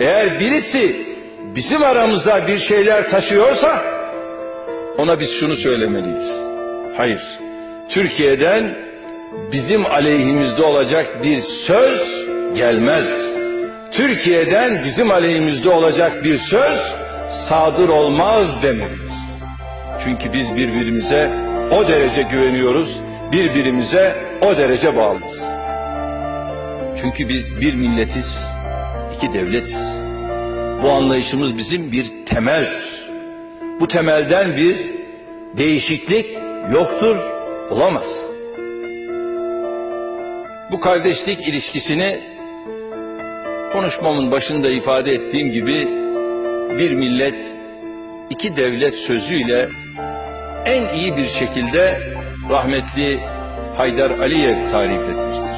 Eğer birisi bizim aramıza bir şeyler taşıyorsa ona biz şunu söylemeliyiz. Hayır. Türkiye'den bizim aleyhimizde olacak bir söz gelmez. Türkiye'den bizim aleyhimizde olacak bir söz sadır olmaz demeliyiz. Çünkü biz birbirimize o derece güveniyoruz, birbirimize o derece bağlıyız. Çünkü biz bir milletiz, iki devletiz. Bu anlayışımız bizim bir temeldir. Bu temelden bir değişiklik yoktur, olamaz. Bu kardeşlik ilişkisini konuşmamın başında ifade ettiğim gibi bir millet, iki devlet sözüyle en iyi bir şekilde rahmetli Haydar Aliyev tarif etmiştir.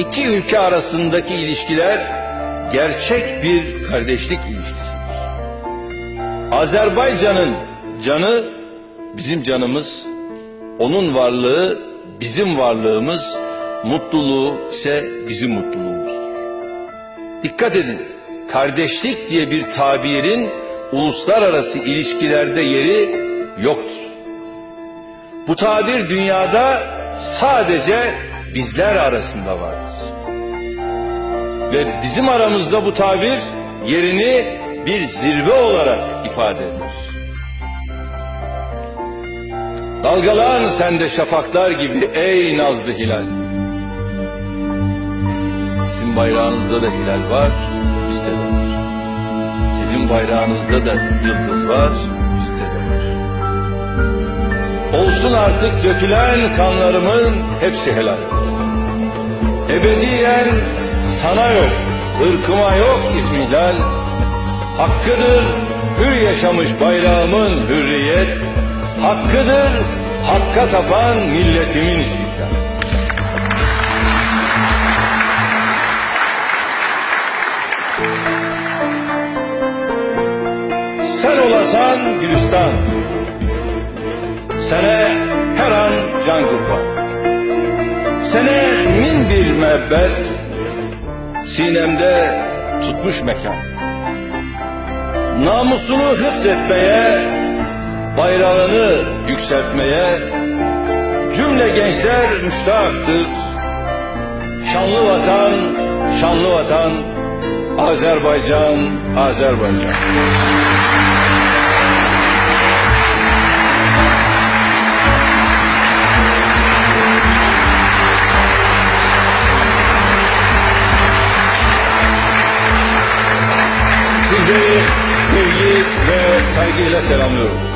İki ülke arasındaki ilişkiler gerçek bir kardeşlik ilişkisidir. Azerbaycan'ın canı bizim canımız, onun varlığı bizim varlığımız, mutluluğu ise bizim mutluluğumuzdur. Dikkat edin, kardeşlik diye bir tabirin uluslararası ilişkilerde yeri yoktur. Bu tabir dünyada sadece bizler arasında vardır. Ve bizim aramızda bu tabir yerini bir zirve olarak ifade eder. Dalgalan sende şafaklar gibi ey nazlı hilal. Sizin bayrağınızda da hilal var, bizde de var. Sizin bayrağınızda da yıldız var, bizde de var. Olsun artık dökülen kanlarımın hepsi helal. Ebediyen sana yok, ırkıma yok izmihlal. Hakkıdır hür yaşamış bayrağımın hürriyet. Hakkıdır hakka tapan milletimin istiklal. Sen olasan Gülistan, Sene her an can kurban. Sene min bir mebbet sinemde tutmuş mekan. Namusunu hıfzetmeye, bayrağını yükseltmeye cümle gençler müştaktır. Şanlı vatan, şanlı vatan, Azerbaycan, Azerbaycan. Sizleri sevgi ve saygıyla selamlıyorum.